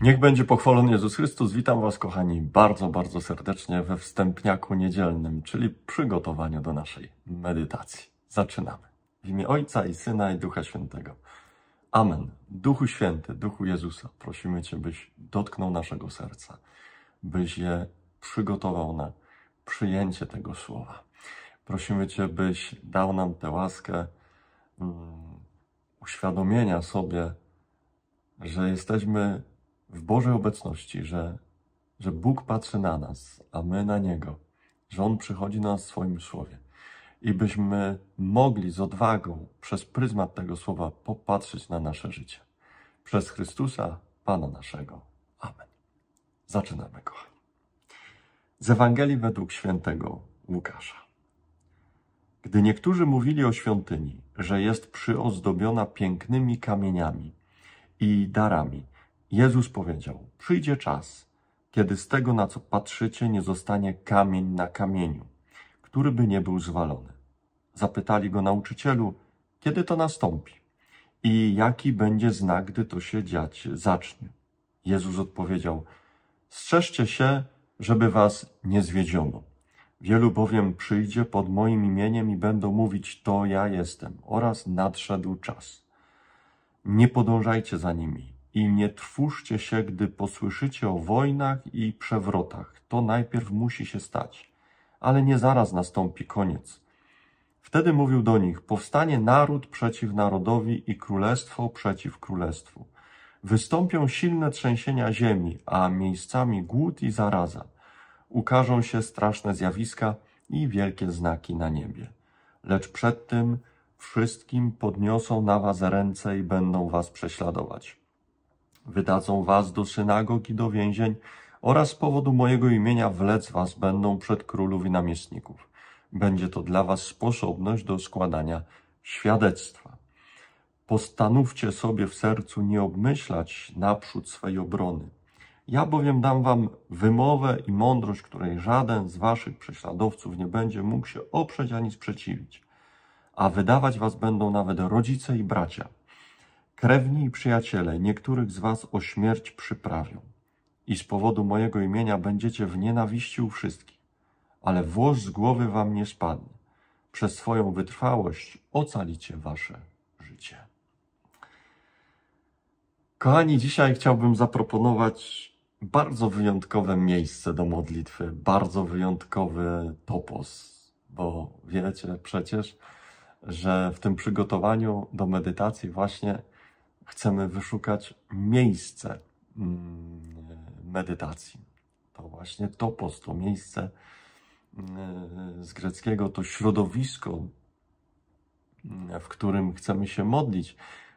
Niech będzie pochwalony Jezus Chrystus. Witam Was, kochani, bardzo, bardzo serdecznie we wstępniaku niedzielnym, czyli przygotowaniu do naszej medytacji. Zaczynamy. W imię Ojca i Syna i Ducha Świętego. Amen. Duchu Święty, Duchu Jezusa, prosimy Cię, byś dotknął naszego serca, byś je przygotował na przyjęcie tego słowa. Prosimy Cię, byś dał nam tę łaskę um, uświadomienia sobie, że jesteśmy w Bożej obecności, że, że Bóg patrzy na nas, a my na Niego, że On przychodzi na nas w swoim słowie. I byśmy mogli z odwagą przez pryzmat tego słowa popatrzeć na nasze życie. Przez Chrystusa, Pana naszego. Amen. Zaczynamy, kochani. Z Ewangelii według świętego Łukasza. Gdy niektórzy mówili o świątyni, że jest przyozdobiona pięknymi kamieniami i darami, Jezus powiedział: Przyjdzie czas, kiedy z tego, na co patrzycie, nie zostanie kamień na kamieniu, który by nie był zwalony. Zapytali go nauczycielu, kiedy to nastąpi i jaki będzie znak, gdy to się dziać zacznie. Jezus odpowiedział: Strzeżcie się, żeby was nie zwiedziono. Wielu bowiem przyjdzie pod moim imieniem i będą mówić: To ja jestem, oraz nadszedł czas. Nie podążajcie za nimi i nie trwóżcie się, gdy posłyszycie o wojnach i przewrotach. To najpierw musi się stać, ale nie zaraz nastąpi koniec. Wtedy mówił do nich: Powstanie naród przeciw narodowi i królestwo przeciw królestwu. Wystąpią silne trzęsienia ziemi, a miejscami głód i zaraza. Ukażą się straszne zjawiska i wielkie znaki na niebie. Lecz przed tym wszystkim podniosą na was ręce i będą was prześladować. Wydadzą was do synagog i do więzień oraz z powodu mojego imienia wlec was będą przed królów i namiestników. Będzie to dla was sposobność do składania świadectwa. Postanówcie sobie w sercu nie obmyślać naprzód swej obrony. Ja bowiem dam wam wymowę i mądrość, której żaden z waszych prześladowców nie będzie mógł się oprzeć ani sprzeciwić. A wydawać was będą nawet rodzice i bracia Krewni i przyjaciele niektórych z was o śmierć przyprawią i z powodu mojego imienia będziecie w nienawiści u wszystkich, ale włos z głowy wam nie spadnie. Przez swoją wytrwałość ocalicie wasze życie. Kochani, dzisiaj chciałbym zaproponować bardzo wyjątkowe miejsce do modlitwy, bardzo wyjątkowy topos, bo wiecie przecież, że w tym przygotowaniu do medytacji właśnie chcemy wyszukać miejsce mm, medytacji. To właśnie topos, to miejsce mm, z greckiego, to środowisko, mm, w którym chcemy się modlić.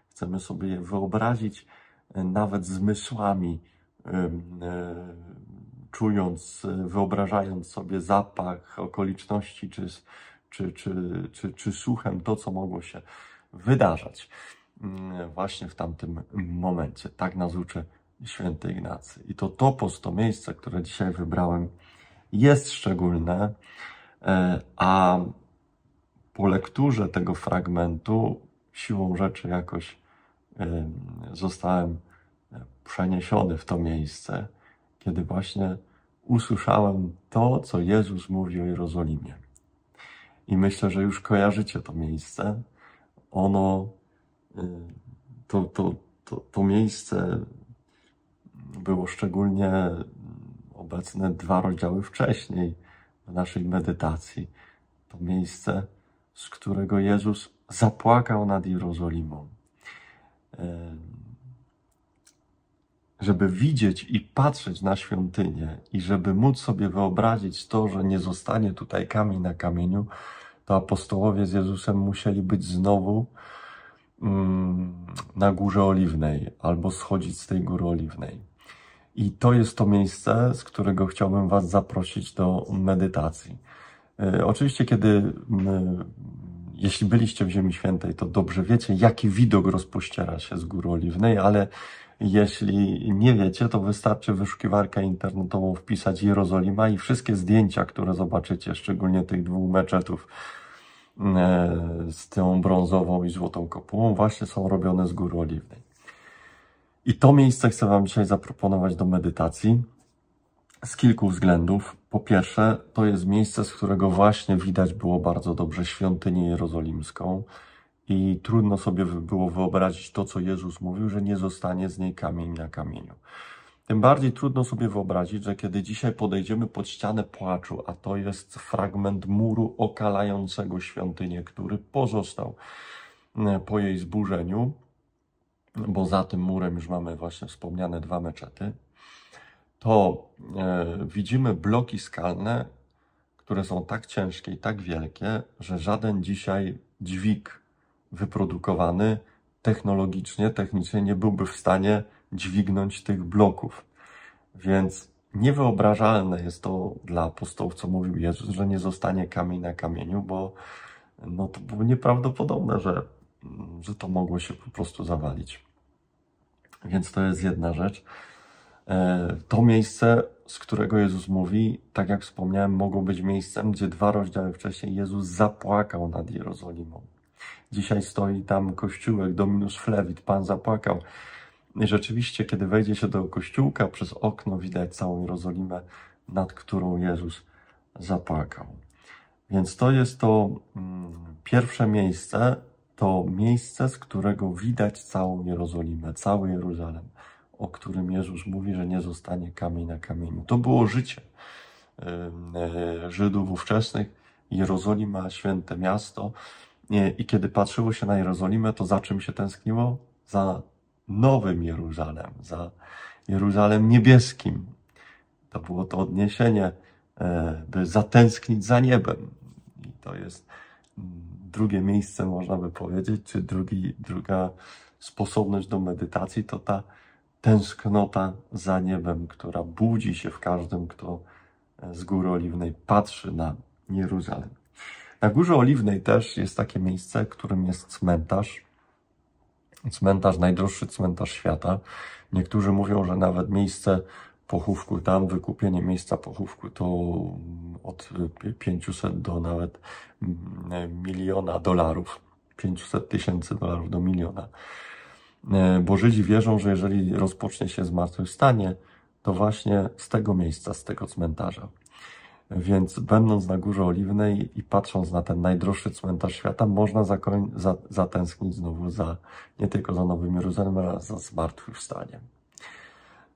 Chcemy sobie je wyobrazić e, nawet zmysłami, e, czując, wyobrażając sobie zapach, okoliczności, czy, czy, czy, czy, czy słuchem to, co mogło się wydarzać. Mm, właśnie w tamtym momencie. Tak nas uczy święty Ignacy. I to topos, to miejsce, które dzisiaj wybrałem, jest szczególne, e, a po lekturze tego fragmentu siłą rzeczy jakoś e, zostałem przeniesiony w to miejsce, kiedy właśnie usłyszałem to, co Jezus mówi o Jerozolimie. I myślę, że już kojarzycie to miejsce. Ono to, to, to, to miejsce było szczególnie obecne dwa rozdziały wcześniej w naszej medytacji. To miejsce, z którego Jezus zapłakał nad Jerozolimą. Żeby widzieć i patrzeć na świątynię i żeby móc sobie wyobrazić to, że nie zostanie tutaj kamień na kamieniu, to apostołowie z Jezusem musieli być znowu na Górze Oliwnej albo schodzić z tej Góry Oliwnej. I to jest to miejsce, z którego chciałbym Was zaprosić do medytacji. E, oczywiście, kiedy, jeśli byliście w Ziemi Świętej, to dobrze wiecie, jaki widok rozpościera się z Góry Oliwnej, ale jeśli nie wiecie, to wystarczy wyszukiwarkę internetową wpisać Jerozolima i wszystkie zdjęcia, które zobaczycie, szczególnie tych dwóch meczetów, z tą brązową i złotą kopułą właśnie są robione z góry oliwnej. I to miejsce chcę Wam dzisiaj zaproponować do medytacji z kilku względów. Po pierwsze, to jest miejsce, z którego właśnie widać było bardzo dobrze świątynię jerozolimską i trudno sobie było wyobrazić to, co Jezus mówił, że nie zostanie z niej kamień na kamieniu. Tym bardziej trudno sobie wyobrazić, że kiedy dzisiaj podejdziemy pod ścianę płaczu, a to jest fragment muru okalającego świątynię, który pozostał e, po jej zburzeniu, bo za tym murem już mamy właśnie wspomniane dwa meczety, to e, widzimy bloki skalne, które są tak ciężkie i tak wielkie, że żaden dzisiaj dźwig wyprodukowany technologicznie, technicznie nie byłby w stanie dźwignąć tych bloków. Więc niewyobrażalne jest to dla apostołów, co mówił Jezus, że nie zostanie kamień na kamieniu, bo no to było nieprawdopodobne, że, że to mogło się po prostu zawalić. Więc to jest jedna rzecz. E, to miejsce, z którego Jezus mówi, tak jak wspomniałem, mogło być miejscem, gdzie dwa rozdziały wcześniej Jezus zapłakał nad Jerozolimą. Dzisiaj stoi tam kościółek Dominus Flevit, Pan zapłakał. I rzeczywiście, kiedy wejdzie się do kościółka, przez okno widać całą Jerozolimę, nad którą Jezus zapłakał. Więc to jest to mm, pierwsze miejsce, to miejsce, z którego widać całą Jerozolimę, cały Jeruzalem, o którym Jezus mówi, że nie zostanie kamień na kamieniu. To było życie e, Żydów ówczesnych, Jerozolima, święte miasto. I kiedy patrzyło się na Jerozolimę, to za czym się tęskniło? Za nowym Jeruzalem, za Jeruzalem niebieskim. To było to odniesienie, e, by zatęsknić za niebem. I to jest drugie miejsce, można by powiedzieć, czy drugi, druga sposobność do medytacji, to ta tęsknota za niebem, która budzi się w każdym, kto e, z Góry Oliwnej patrzy na Jeruzalem. Na Górze Oliwnej też jest takie miejsce, którym jest cmentarz. Cmentarz, najdroższy cmentarz świata. Niektórzy mówią, że nawet miejsce pochówku tam, wykupienie miejsca pochówku to od 500 do nawet miliona dolarów. 500 tysięcy dolarów do miliona. Bo Żydzi wierzą, że jeżeli rozpocznie się zmartwychwstanie, to właśnie z tego miejsca, z tego cmentarza. Więc będąc na Górze Oliwnej i patrząc na ten najdroższy cmentarz świata, można zakoń, za, zatęsknić znowu za, nie tylko za Nowym Jeruzalemem, ale za zmartwychwstaniem.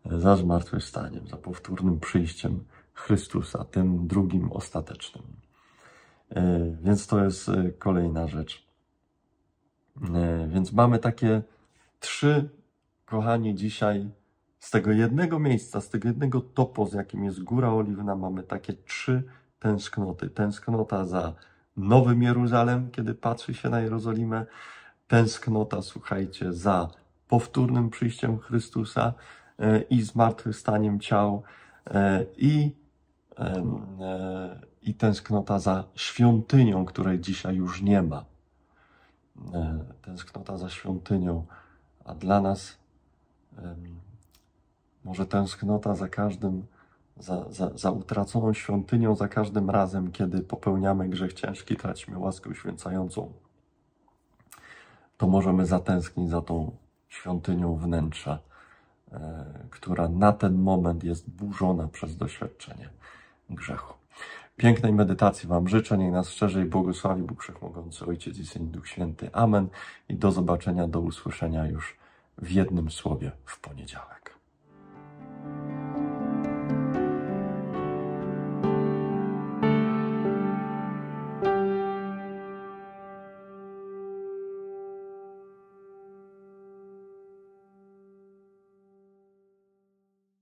Za zmartwychwstaniem, za powtórnym przyjściem Chrystusa, tym drugim, ostatecznym. E, więc to jest e, kolejna rzecz. E, więc mamy takie trzy, kochani, dzisiaj z tego jednego miejsca, z tego jednego topo, z jakim jest Góra Oliwna, mamy takie trzy tęsknoty. Tęsknota za Nowym Jeruzalem, kiedy patrzy się na Jerozolimę. Tęsknota, słuchajcie, za powtórnym przyjściem Chrystusa e, i zmartwychwstaniem ciał e, i, e, i tęsknota za świątynią, której dzisiaj już nie ma. Tęsknota za świątynią, a dla nas może tęsknota za każdym, za, za, za utraconą świątynią, za każdym razem, kiedy popełniamy grzech ciężki, tracimy łaskę uświęcającą, to możemy zatęsknić za tą świątynią wnętrza, e, która na ten moment jest burzona przez doświadczenie grzechu. Pięknej medytacji Wam życzę, niech nas szczerze i błogosławi Bóg Wszechmogący, Ojciec i Syn Duch Święty. Amen i do zobaczenia, do usłyszenia już w jednym słowie w poniedziałek.